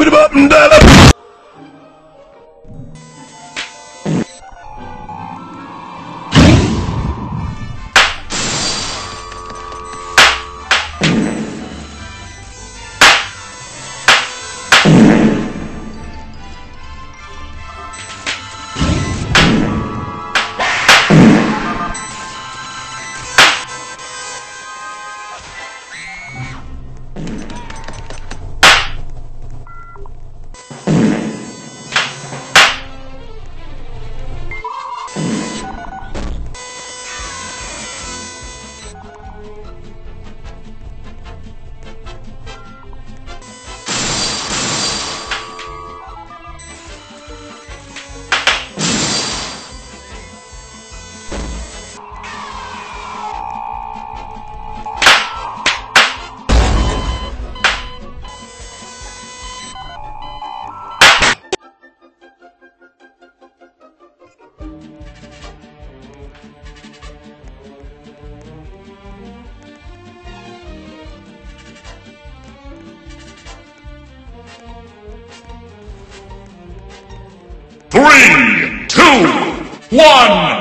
Skip it up and down Three, two, one,